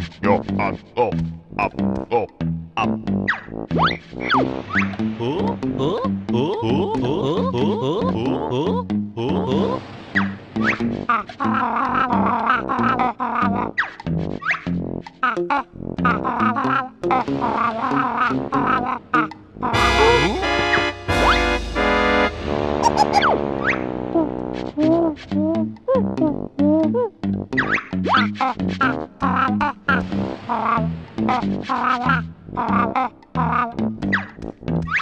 앞요 안어 앞어 앞. 어? 어? 어? 어? 어? 어? 어? 어? 어? 아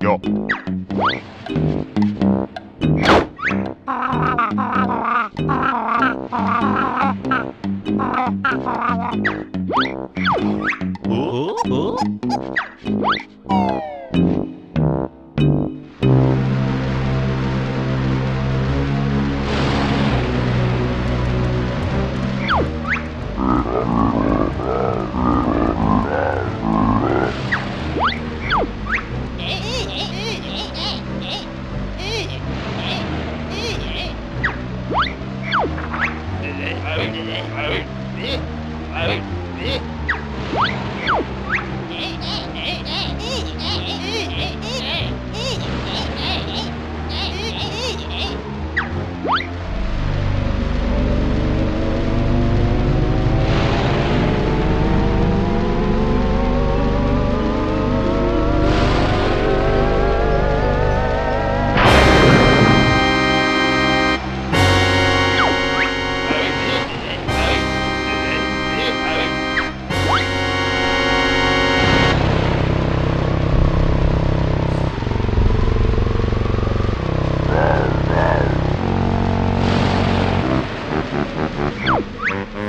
yo, えええええええええええ Oh,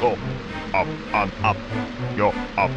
Go. Up and up. Yo, up.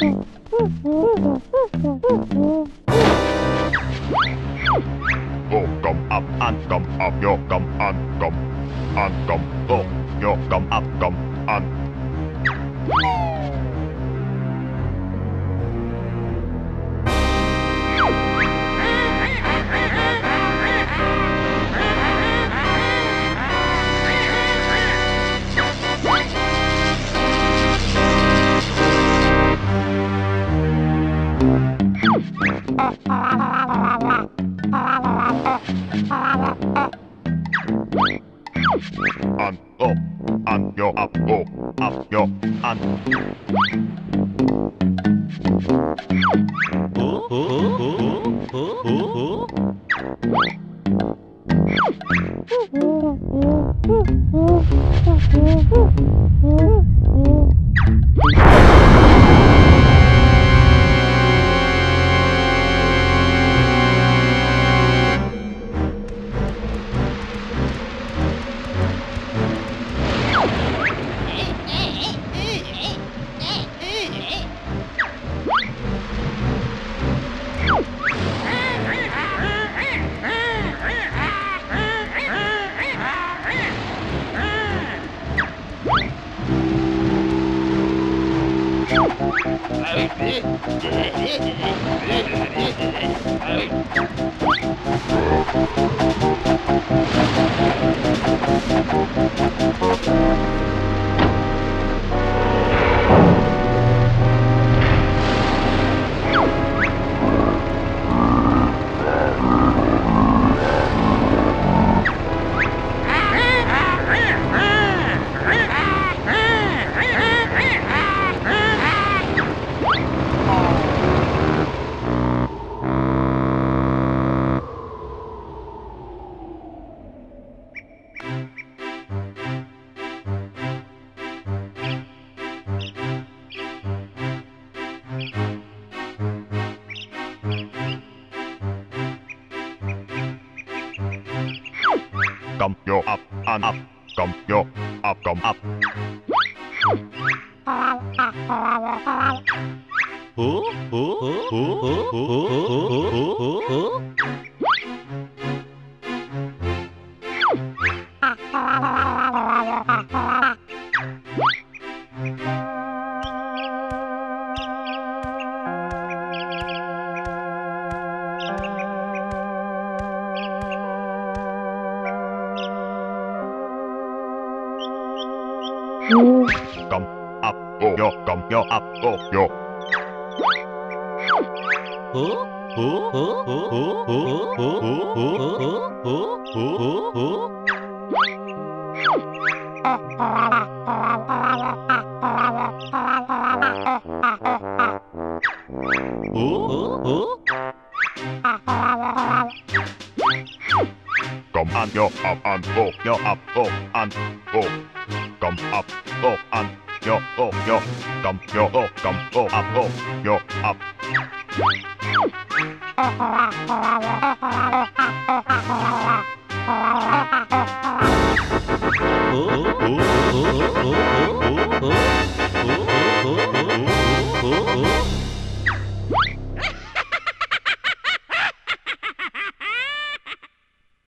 Go, come up and come up. Yo, come and come and come. Go. Yo, come up, come and. 완료. 안. 어? 어? 어? 어? Thank you. Up, yo, and. Come, yo, up, and up. Come, yo, up, come, up. Come, up, go, yo, come, yo, up, go, yo. Come and yo, up and go, yo, up, go, and go. dum up oh on yo oh yo dum yo oh dum oh up oh yo up oh, oh, oh, oh, oh, oh, oh.